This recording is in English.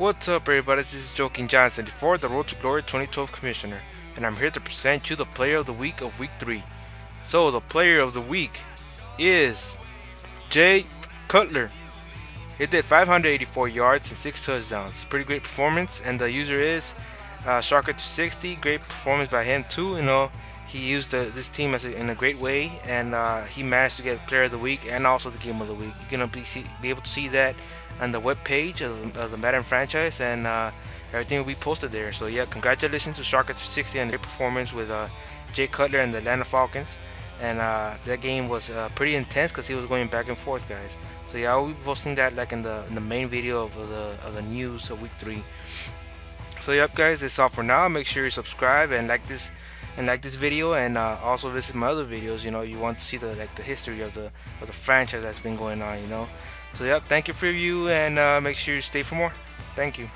What's up everybody, this is Joking Johnson for the Road to Glory 2012 Commissioner and I'm here to present you the player of the week of week 3. So the player of the week is Jay Cutler. He did 584 yards and 6 touchdowns. Pretty great performance and the user is uh, Sharker260. Great performance by him too, you know. He used uh, this team as a, in a great way and uh, he managed to get player of the week and also the game of the week. You're to be, see, be able to see that on the web page of, of the Madden franchise, and uh, everything will be posted there. So yeah, congratulations to Sharkers 60 on their performance with uh, Jay Cutler and the Atlanta Falcons. And uh, that game was uh, pretty intense because he was going back and forth, guys. So yeah, I'll be posting that like in the in the main video of the of the news of week three. So yep, guys, that's all for now. Make sure you subscribe and like this and like this video, and uh, also visit my other videos. You know, you want to see the like the history of the of the franchise that's been going on. You know. So yep, thank you for you and uh, make sure you stay for more. Thank you.